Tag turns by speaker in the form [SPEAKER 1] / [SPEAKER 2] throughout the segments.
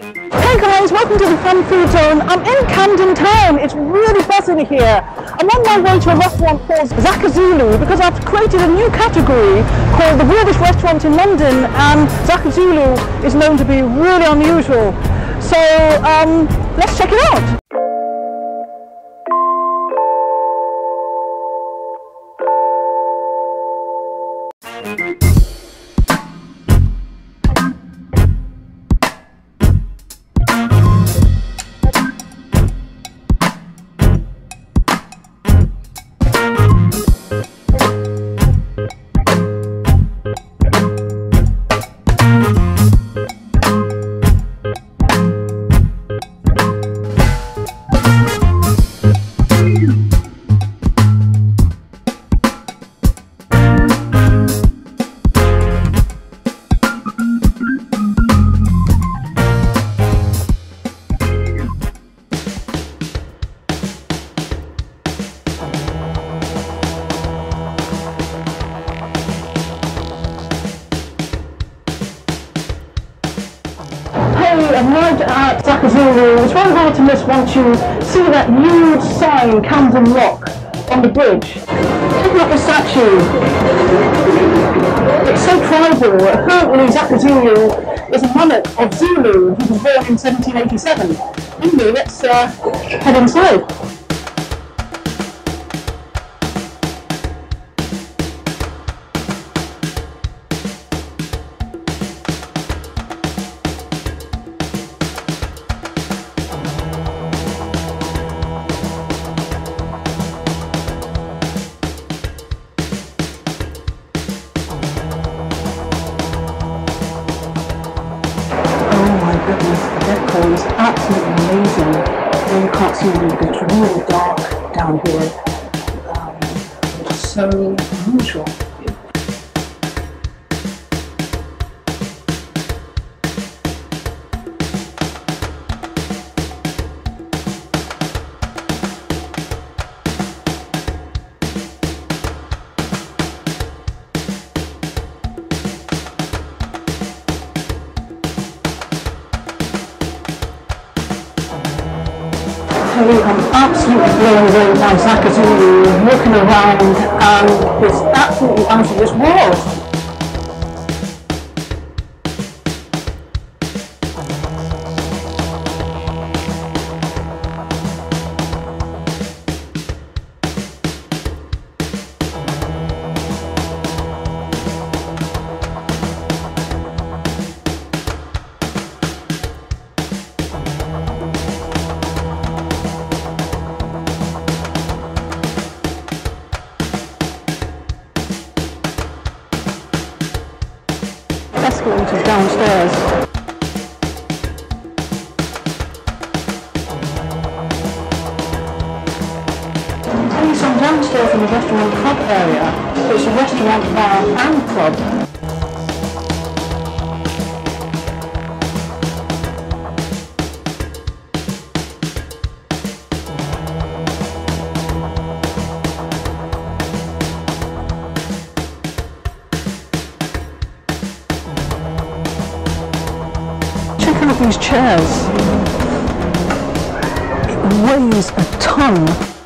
[SPEAKER 1] Hey guys, welcome to the Fun Food Zone. I'm in Camden Town. It's really buzzing here. I'm on my way to a restaurant called Shaka Zulu because I've created a new category called the weirdest restaurant in London and Shaka Zulu is known to be really unusual. So um, let's check it out. Hey, I've arrived at Shaka Zulu. It's very hard to miss once you see that huge sign, Camden Lock, on the bridge. Look at the statue. It's so tribal. Apparently Shaka Zulu is a monarch of Zulu who was born in 1787. Anyway, let's uh, head inside. Goodness, the decor is absolutely amazing. Though you can't see really good, it's really dark down here. Um, so unusual. By Shaka Zulu, walking around, and it's absolutely out of this world. Downstairs. Some downstairs in the restaurant club area. It's a restaurant, bar and club. Check out these chairs. It weighs a ton.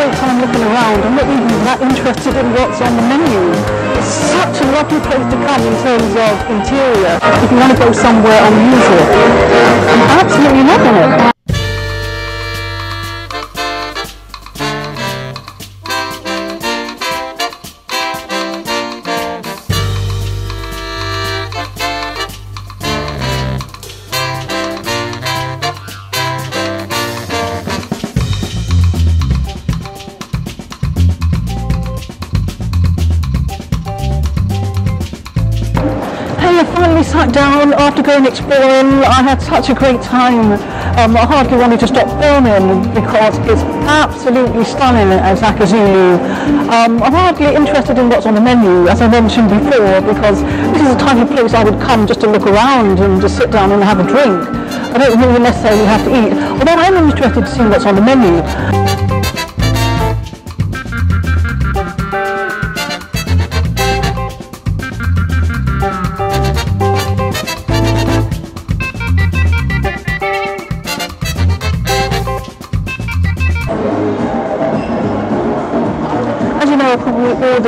[SPEAKER 1] Great time looking around. I'm not even that interested in what's on the menu. It's such a lovely place to come in terms of interior. If you want to go somewhere unusual, I'm absolutely loving it. I finally sat down after going exploring. I had such a great time. Um, I hardly wanted to stop filming because it's absolutely stunning at Shaka Zulu. Um, I'm hardly interested in what's on the menu, as I mentioned before, because this is the type of place I would come just to look around and just sit down and have a drink. I don't really necessarily have to eat, although I'm interested to see what's on the menu.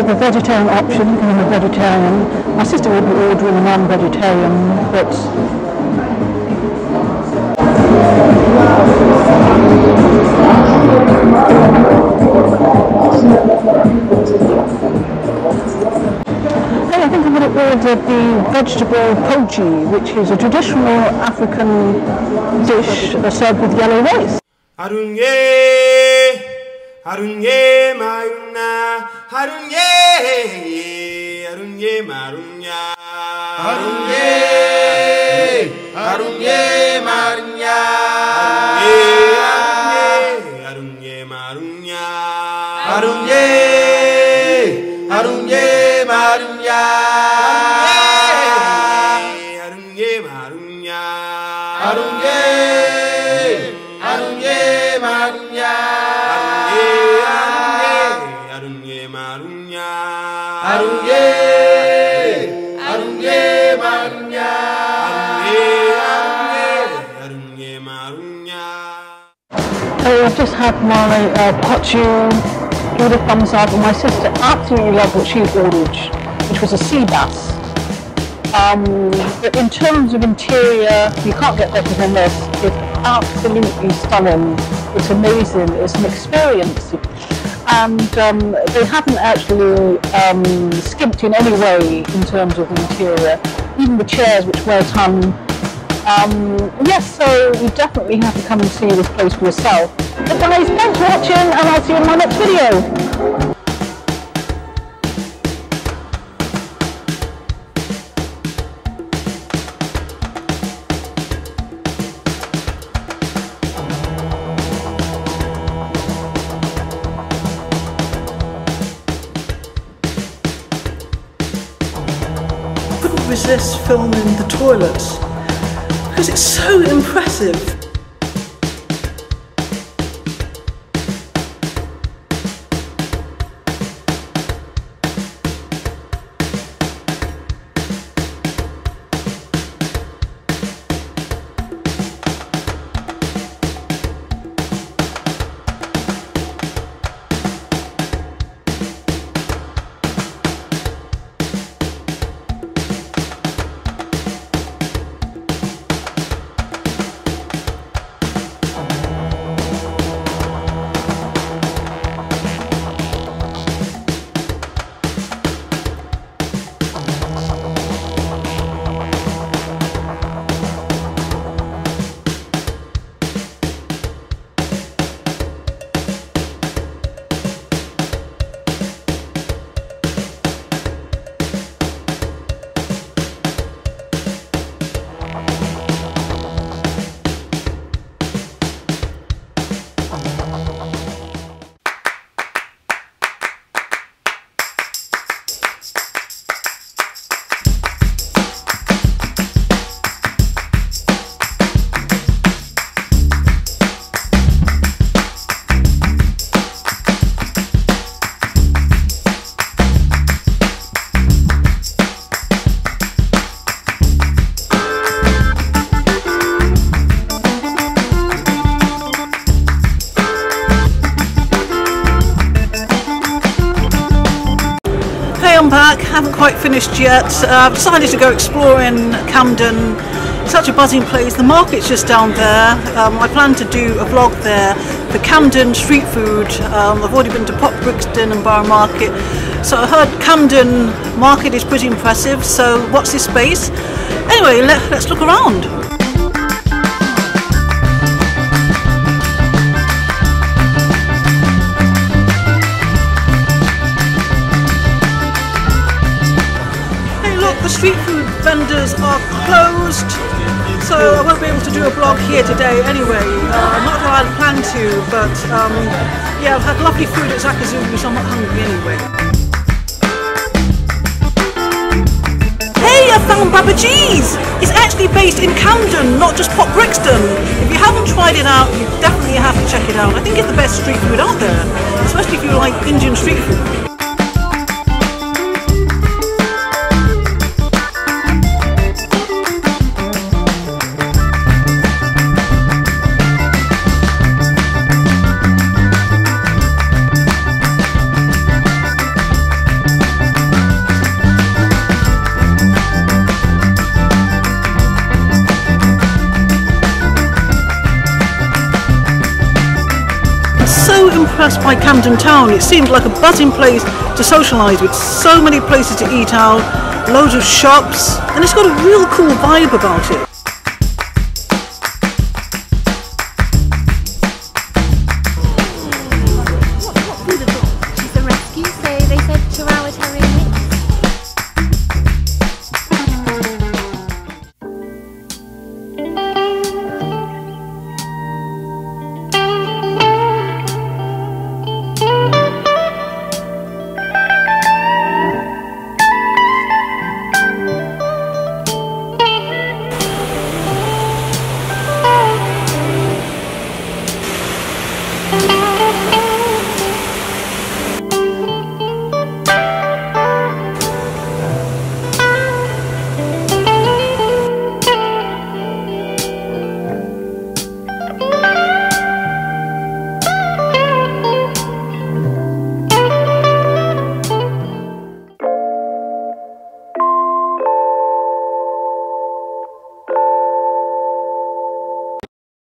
[SPEAKER 1] Ordered the vegetarian option I'm a vegetarian. My sister would be ordering a non-vegetarian, but I think I'm going to order the vegetable potjie, which is a traditional African dish uh, served with yellow rice.
[SPEAKER 2] Harunye mayuna, harunye, harunye marunya. Harunye, harunye marunya. Harunye, harunye marunya. Harunye, harunye marunya.
[SPEAKER 1] I've just had my uh, pochu, give it a thumbs up, and my sister absolutely loved what she ordered, which was a sea bass. Um, but in terms of interior, you can't get better than this. It's absolutely stunning. It's amazing. It's an experience. And um, they haven't actually um, skimped in any way in terms of the interior. Even the chairs, which were a um, yes, so you definitely have to come and see this place for yourself. But guys, thanks for watching and I'll see you in my next video.
[SPEAKER 3] resist filming the toilets because it's so impressive. Haven't quite finished yet. Uh, I've decided to go exploring Camden. Such a buzzing place. The market's just down there. Um, I plan to do a vlog there for Camden street food. Um, I've already been to Pop Brixton and Borough Market. So I heard Camden Market is pretty impressive. So what's this space. Anyway, let, let's look around. Street food
[SPEAKER 1] vendors are closed, so I won't be able to do a vlog here today anyway. Uh, not that I had planned to, but um, yeah, I've had lovely food at Shaka Zulu, so I'm not hungry anyway. Hey, I found Baba G's! It's actually based in Camden, not just Pop Brixton. If you haven't tried it out, you definitely have to check it out. I think it's the best street food out there, especially if you like Indian street food. Impressed by Camden Town. It seemed like a buzzing place to socialise with, so many places to eat out, loads of shops, and it's got a real cool vibe about it.